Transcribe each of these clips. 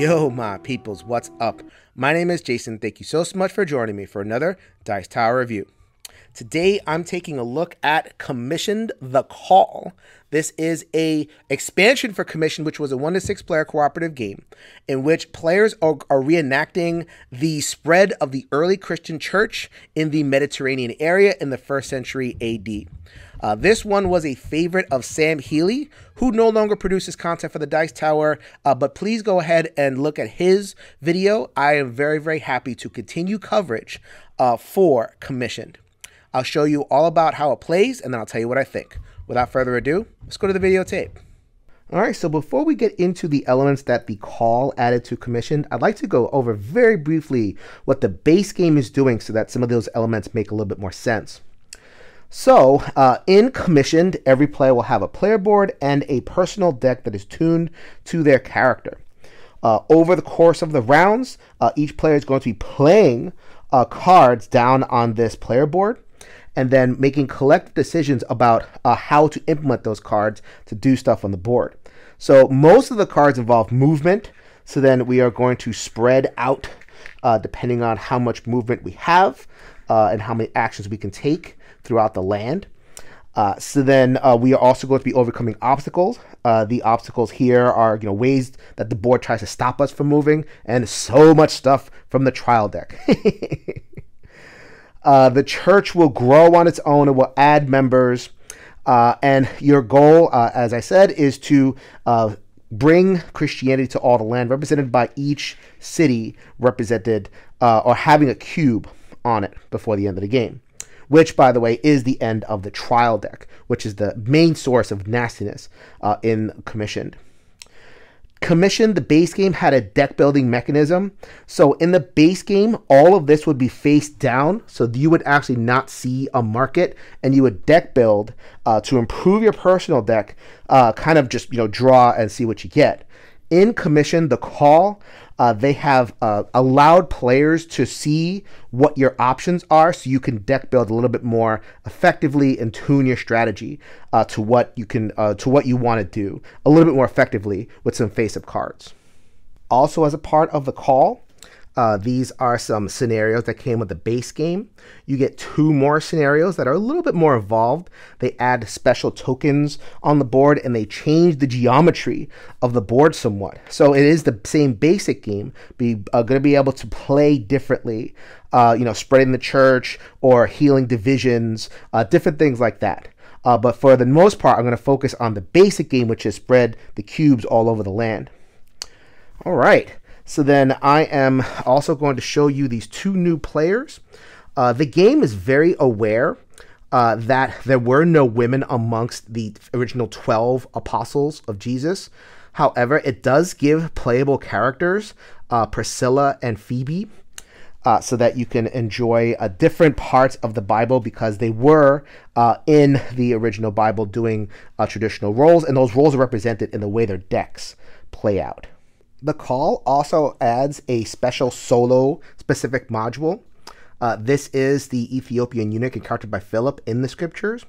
Yo, my peoples, what's up? My name is Jason. Thank you so, much for joining me for another Dice Tower review. Today, I'm taking a look at Commissioned the Call. This is a expansion for Commission, which was a one to six player cooperative game in which players are, are reenacting the spread of the early Christian church in the Mediterranean area in the first century AD. Uh, this one was a favorite of Sam Healey, who no longer produces content for the Dice Tower. Uh, but please go ahead and look at his video. I am very, very happy to continue coverage uh, for Commissioned. I'll show you all about how it plays, and then I'll tell you what I think. Without further ado, let's go to the videotape. All right, so before we get into the elements that the call added to commissioned, I'd like to go over very briefly what the base game is doing so that some of those elements make a little bit more sense. So, uh, in commissioned, every player will have a player board and a personal deck that is tuned to their character. Uh, over the course of the rounds, uh, each player is going to be playing uh, cards down on this player board and then making collective decisions about uh, how to implement those cards to do stuff on the board. So, most of the cards involve movement. So, then we are going to spread out uh, depending on how much movement we have and how many actions we can take throughout the land. Uh, so then uh, we are also going to be overcoming obstacles. Uh, the obstacles here are you know ways that the board tries to stop us from moving, and so much stuff from the trial deck. Uh, the church will grow on its own; it will add members, uh, and your goal, uh, as I said, is to bring Christianity to all the land, represented by each city represented or having a cube on it before the end of the game which, by the way, is the end of the trial deck, which is the main source of nastiness uh, in Commissioned. Commissioned, the base game had a deck building mechanism. So in the base game, all of this would be face down. So you would actually not see a market and you would deck build uh, to improve your personal deck, uh, kind of just, you know, draw and see what you get. In Commission, the call uh, they have uh, allowed players to see what your options are so you can deck build a little bit more effectively and tune your strategy uh, to what you can uh, to what you want to do a little bit more effectively with some face-up cards. Also as a part of the call uh, these are some scenarios that came with the base game. You get two more scenarios that are a little bit more evolved. They add special tokens on the board and they change the geometry of the board somewhat. So it is the same basic game, be uh, going to be able to play differently. Uh, you know, spreading the church or healing divisions, uh, different things like that. Uh, but for the most part, I'm going to focus on the basic game, which is spread the cubes all over the land. All right. So then I am also going to show you these two new players. Uh, the game is very aware uh, that there were no women amongst the original 12 apostles of Jesus. However, it does give playable characters, uh, Priscilla and Phoebe, uh, so that you can enjoy uh, different parts of the Bible because they were uh, in the original Bible doing uh, traditional roles, and those roles are represented in the way their decks play out. The call also adds a special solo specific module. Uh, this is the Ethiopian eunuch encountered by Philip in the scriptures.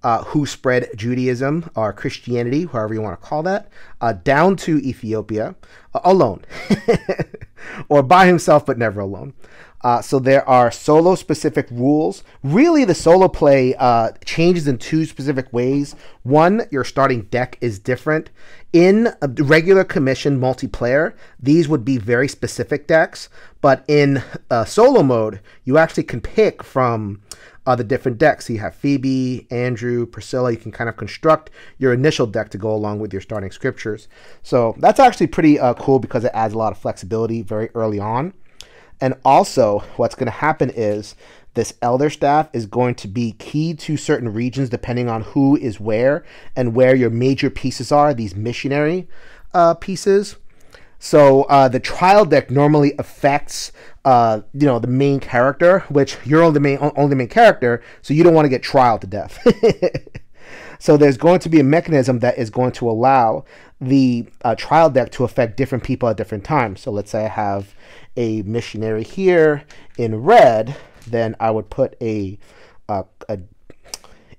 Uh, who spread Judaism or Christianity, however you want to call that, uh, down to Ethiopia uh, alone, or by himself but never alone. Uh, so there are solo specific rules. Really, the solo play uh, changes in two specific ways. One, your starting deck is different. In regular commission multiplayer, these would be very specific decks, but in uh, solo mode, you actually can pick from uh, the different decks. So you have Phoebe, Andrew, Priscilla. You can kind of construct your initial deck to go along with your starting scriptures. So that's actually pretty uh, cool because it adds a lot of flexibility very early on. And also, what's going to happen is this elder staff is going to be key to certain regions depending on who is where and where your major pieces are, these missionary uh, pieces. So uh, the trial deck normally affects, uh, you know, the main character, which you're only the main, only main character, so you don't want to get trial to death. so there's going to be a mechanism that is going to allow the uh, trial deck to affect different people at different times. So let's say I have a missionary here in red, then I would put a, a, a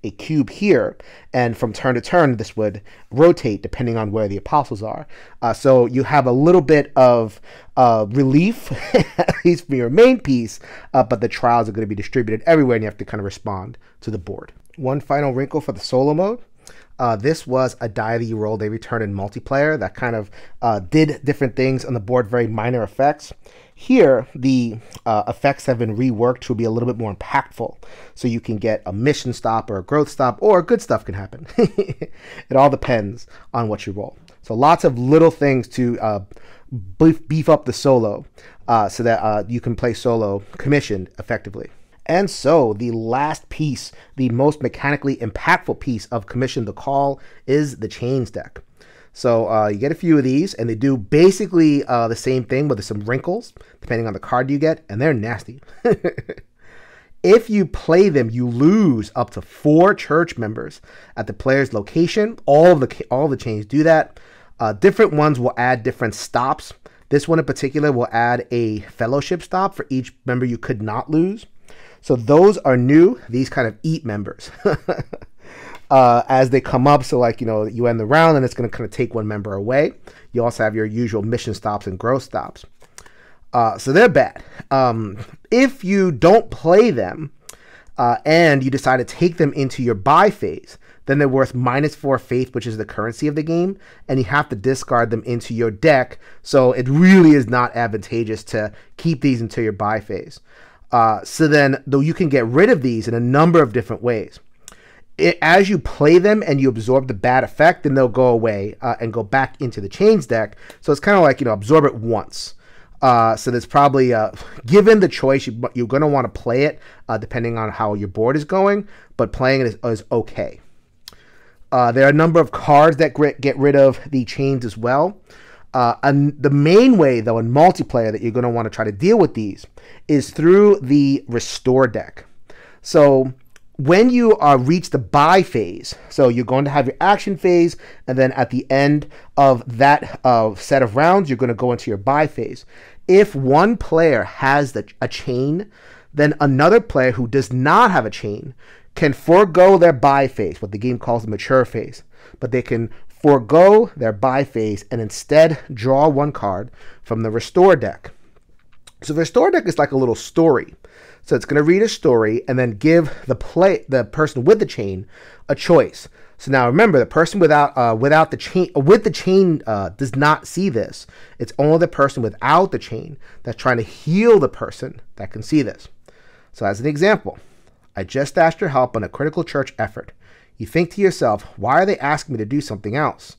a cube here, and from turn to turn, this would rotate depending on where the apostles are. Uh, so you have a little bit of uh, relief, at least for your main piece, uh, but the trials are going to be distributed everywhere, and you have to kind of respond to the board. One final wrinkle for the solo mode. Uh, this was a die that you rolled every turn in multiplayer that kind of uh, did different things on the board, very minor effects. Here, the uh, effects have been reworked to be a little bit more impactful. So you can get a mission stop or a growth stop, or good stuff can happen. it all depends on what you roll. So lots of little things to uh, beef, beef, up the solo uh, so that uh, you can play solo commissioned effectively. And so the last piece, the most mechanically impactful piece of Commission the Call is the Chains deck. So uh, you get a few of these, and they do basically uh, the same thing, but there's some wrinkles depending on the card you get, and they're nasty. if you play them, you lose up to four church members at the player's location. All of the all of the chains do that. Uh, different ones will add different stops. This one in particular will add a fellowship stop for each member you could not lose. So those are new. These kind of eat members. uh, as they come up. So, like, you know, you end the round and it's going to kind of take one member away. You also have your usual mission stops and growth stops. Uh, so they're bad. Um, if you don't play them uh, and you decide to take them into your buy phase, then they're worth minus four faith, which is the currency of the game, and you have to discard them into your deck. So it really is not advantageous to keep these until your buy phase. Uh, so then, though you can get rid of these in a number of different ways it, as you play them and you absorb the bad effect, then they'll go away uh, and go back into the chains deck. So it's kind of like you know absorb it once. Uh, so there's probably uh, given the choice, you, you're going to want to play it uh, depending on how your board is going, but playing it is, is okay. Uh, there are a number of cards that get rid of the chains as well. Uh, and the main way, though, in multiplayer that you're going to want to try to deal with these is through the restore deck. So when you uh, reach the buy phase, so you're going to have your action phase, and then at the end of that uh, set of rounds, you're going to go into your buy phase. If one player has the, a chain, then another player who does not have a chain can forego their buy phase, what the game calls the mature phase. But they can forego their buy phase and instead draw one card from the restore deck. So the restore deck is like a little story. So it's going to read a story and then give the play the person with the chain a choice. So now remember, the person without uh, without the chain with the chain uh, does not see this. It's only the person without the chain that's trying to heal the person that can see this. So as an example, I just asked your help on a critical church effort. You think to yourself, why are they asking me to do something else?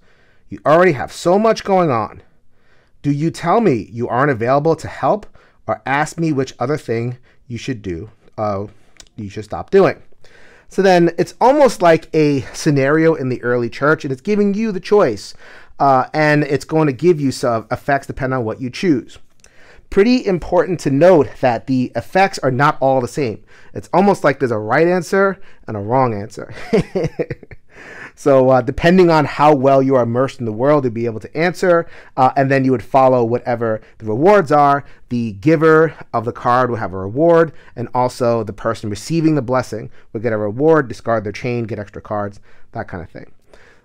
You already have so much going on. Do you tell me you aren't available to help, or ask me which other thing you should do, uh, you should stop doing. So then it's almost like a scenario in the early church, and it's giving you the choice. Uh, and it's going to give you some effects depending on what you choose. Pretty important to note that the effects are not all the same. It's almost like there's a right answer and a wrong answer. So, uh, depending on how well you are immersed in the world, you'll be able to answer, uh, and then you would follow whatever the rewards are. The giver of the card will have a reward, and also the person receiving the blessing will get a reward, discard their chain, get extra cards, that kind of thing.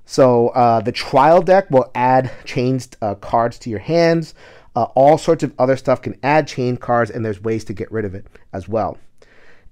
So, uh, the trial deck will add changed uh, cards to your hands. Uh, all sorts of other stuff can add chain cards, and there's ways to get rid of it as well.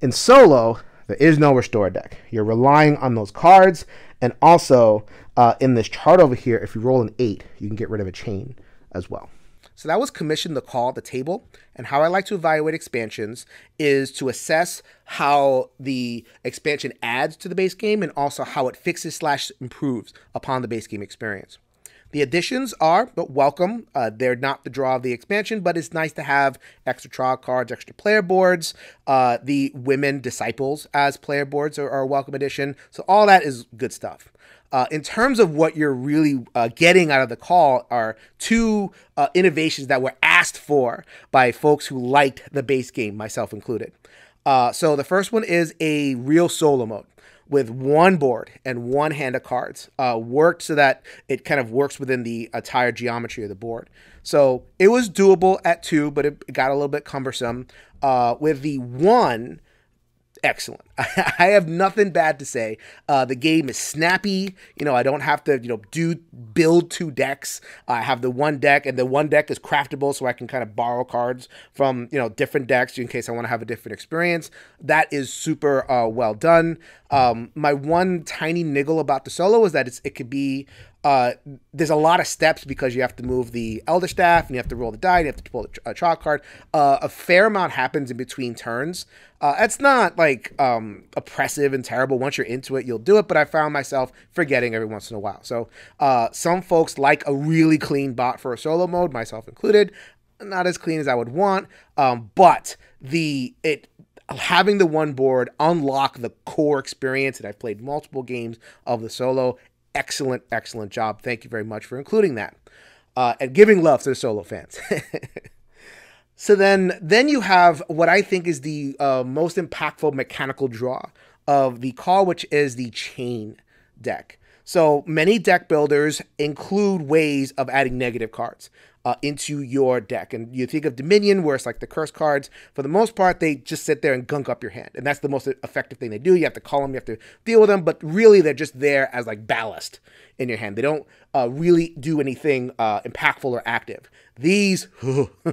In solo, there is no restore deck. You're relying on those cards, and also, uh, in this chart over here, if you roll an eight, you can get rid of a chain as well. So that was commission the call at the table. And how I like to evaluate expansions is to assess how the expansion adds to the base game and also how it fixes slash improves upon the base game experience. The additions are but welcome. Uh, they're not the draw of the expansion, but it's nice to have extra trial cards, extra player boards. Uh, the women disciples as player boards are, are, a welcome addition. So all that is good stuff. Uh, in terms of what you're really uh, getting out of the call are two uh, innovations that were asked for by folks who liked the base game, myself included. Uh, so the first one is a real solo mode with one board and one hand of cards uh, worked so that it kind of works within the entire geometry of the board. So it was doable at two, but it got a little bit cumbersome. Uh, with the one, excellent. I have nothing bad to say. Uh, the game is snappy. You know, I don't have to, you know, do build two decks. I have the one deck, and the one deck is craftable, so I can kind of borrow cards from, you know, different decks in case I want to have a different experience. That is super uh, well done. Um, my one tiny niggle about the solo is that it's, it could be uh, there's a lot of steps because you have to move the elder staff and you have to roll the die and you have to pull a chalk card. Uh, a fair amount happens in between turns. Uh, it's not like um, oppressive and terrible. Once you're into it, you'll do it. But I found myself forgetting every once in a while. So uh, some folks like a really clean bot for a solo mode, myself included. Not as clean as I would want, um, but the it having the one board unlock the core experience and i've played multiple games of the solo excellent, excellent job. Thank you very much for including that uh, and giving love to the solo fans. so then, then you have what I think is the uh, most impactful mechanical draw of the call, which is the chain deck. So many deck builders include ways of adding negative cards uh, into your deck. And you think of Dominion, where it's like the curse cards. For the most part, they just sit there and gunk up your hand. And that's the most effective thing they do. You have to cull them, you have to deal with them, but really they're just there as like ballast in your hand. They don't uh, really do anything uh, impactful or active. These,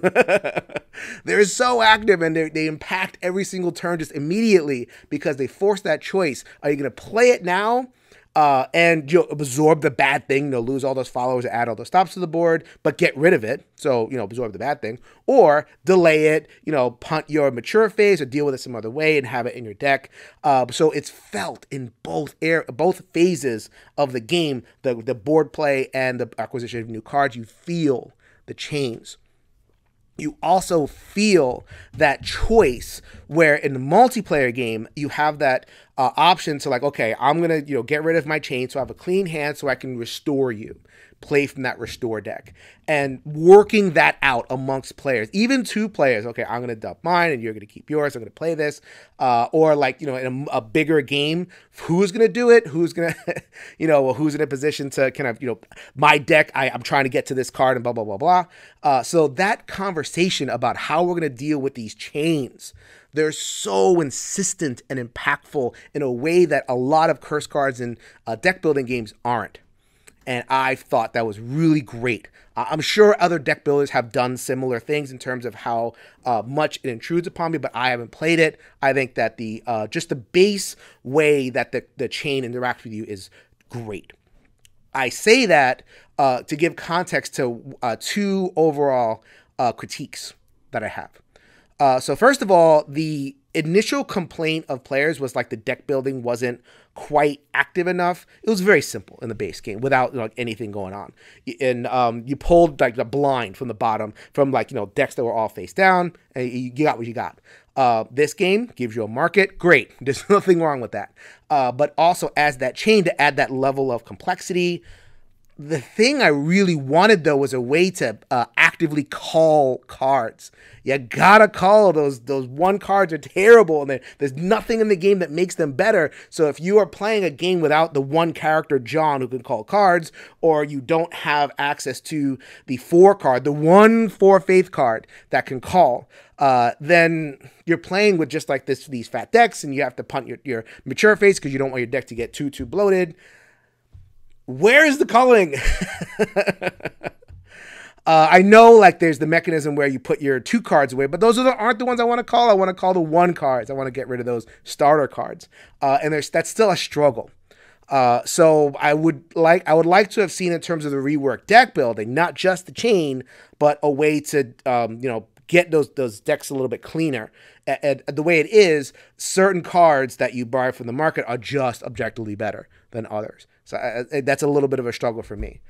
they're so active and they impact every single turn just immediately because they force that choice. Are you going to play it now? Uh, and you know, absorb the bad thing, you know, lose all those followers, add all those stops to the board, but get rid of it. So, you know, absorb the bad thing, or delay it, you know, punt your mature phase or deal with it some other way and have it in your deck. Uh, so it's felt in both air, both phases of the game, the, the board play and the acquisition of new cards. You feel the chains you also feel that choice where in the multiplayer game you have that uh, option to like okay i'm gonna you know get rid of my chain so i have a clean hand so i can restore you play from that restore deck and working that out amongst players, even two players. Okay, I'm going to dump mine and you're going to keep yours. I'm going to play this. Uh, or like, you know, in a, a bigger game, who's going to do it? Who's going to, you know, who's in a position to kind of, you know, my deck, I, I'm trying to get to this card and blah, blah, blah, blah. Uh, so that conversation about how we're going to deal with these chains they're so insistent and impactful in a way that a lot of curse cards in uh, deck building games aren't and I thought that was really great. I'm sure other deck builders have done similar things in terms of how uh, much it intrudes upon me, but I haven't played it. I think that the uh, just the base way that the, the chain interacts with you is great. I say that uh, to give context to uh, two overall uh, critiques that I have. so first of all, the initial complaint of players was like the deck building wasn't quite active enough. It was very simple in the base game without like anything going on. And um, you pulled like the blind from the bottom from like you know decks that were all face down, and you got what you got. Uh, this game gives you a market, great. There's nothing wrong with that. Uh, but also adds that chain to add that level of complexity, the thing I really wanted though was a way to uh, actively cull cards. You gotta cull those. Those one cards are terrible, and there's nothing in the game that makes them better. So if you are playing a game without the one character John who can cull cards, or you don't have access to the four card, the one four faith card that can cull, uh, then you're playing with just like this these fat decks, and you have to punt your, your mature phase because you don't want your deck to get too too bloated where is the culling? uh, I know like there's the mechanism where you put your two cards away, but those are the, aren't the ones I want to cull. I want to cull the one cards. I want to get rid of those starter cards, uh, and there's that's still a struggle. Uh, so I would like I would like to have seen in terms of the rework deck building, not just the chain, but a way to um, you know get those those decks a little bit cleaner. And, and the way it is, certain cards that you buy from the market are just objectively better than others. So I, that's a little bit of a struggle for me.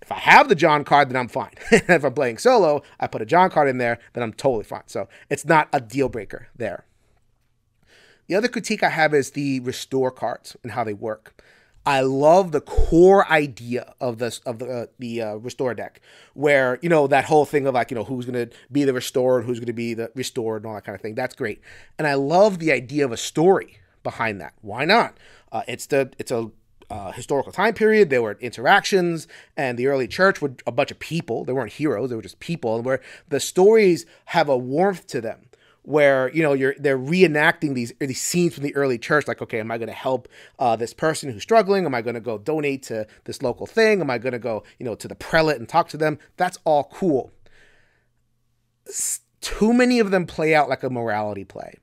If I have the John card, then I'm fine. if I'm playing solo, I put a John card in there, then I'm totally fine. So it's not a deal breaker there. The other critique I have is the restore cards and how they work. I love the core idea of this of the uh, the uh, restore deck, where you know that whole thing of like you know who's going to be the restored, who's going to be the restored, and all that kind of thing. That's great, and I love the idea of a story behind that. Why not? Uh, it's the it's a uh, historical time period. There were interactions, and the early church were a bunch of people. They weren't heroes; they were just people, where the stories have a warmth to them. where you know you're they're reenacting these these scenes from the early church like okay am i going to help uh, this person who's struggling am i going to go donate to this local thing am i going to go you know to the prelate and talk to them that's all cool too many of them play out like a morality play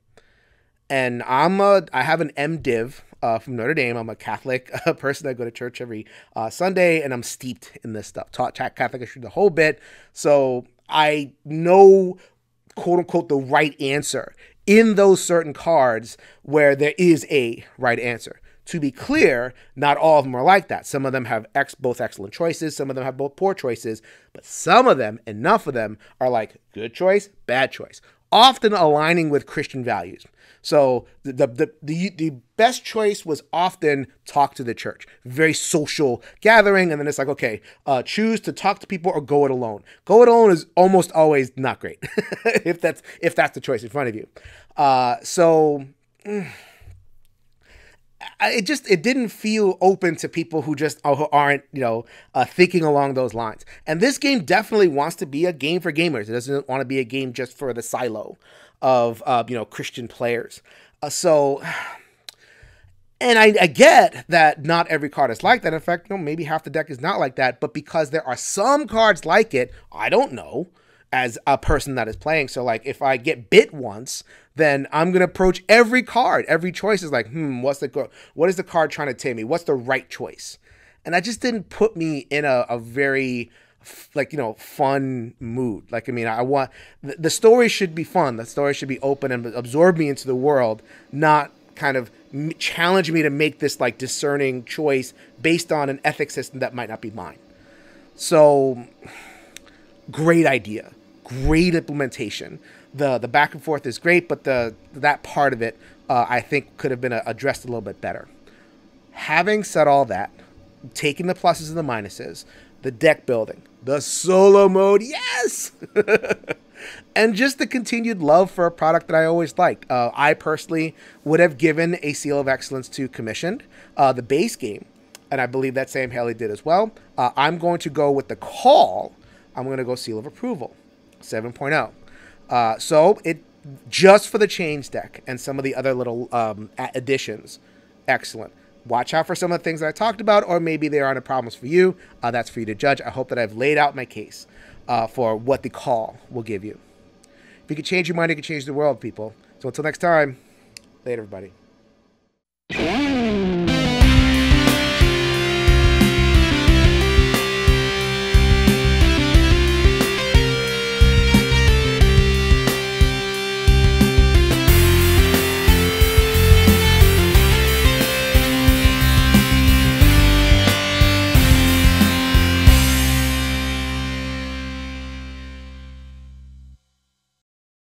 and i'm a i have an mdiv uh, from Notre Dame. I'm a Catholic uh, person. I go to church every uh, Sunday, and I'm steeped in this stuff. Taught Catholic history the whole bit, so I know quote unquote the right answer in those certain cards where there is a right answer. To be clear, not all of them are like that. Some of them have ex- both excellent choices, some of them have both poor choices, but some of them, enough of them, are like good choice, bad choice, often aligning with Christian values. So the, the the the best choice was often talk to the church, very social gathering, and then it's like okay, uh, choose to talk to people or go it alone. Go it alone is almost always not great if that's if that's the choice in front of you. Uh, so. Mm, it just it didn't feel open to people who just who aren't you know uh, thinking along those lines and this game definitely wants to be a game for gamers it doesn't want to be a game just for the silo of uh, you know Christian players. Uh, so, and I, I, get that not every card is like that. In fact, you know, maybe half the deck is not like that. But because there are some cards like it, I don't know as a person that is playing. So, like, if I get bit once, then I'm gonna approach every card. Every choice is like, hmm, what's the what is the card trying to tell me? What's the right choice? And that just didn't put me in a, a very like you know fun mood like i mean i want the, the story should be fun the story should be open and absorb me into the world not kind of challenge me to make this like discerning choice based on an ethic system that might not be mine so great idea great implementation the the back and forth is great but the that part of it uh, i think could have been uh, addressed a little bit better having said all that taking the pluses and the minuses the deck building the solo mode, yes! and just the continued love for a product that I always liked. Uh, I personally would have given a seal of excellence to Commissioned, uh, the base game, and I believe that Sam Healey did as well. Uh, I'm going to go with the call. I'm going to go seal of approval, 7.0. Uh, so it just for the chain deck and some of the other little um, additions, excellent watch out for some of the things that I talked about, or maybe there aren't problems for you. Uh, that's for you to judge. I hope that I've laid out my case uh, for what the call will give you. If you can change your mind, you can change the world, people. So until next time, later, everybody.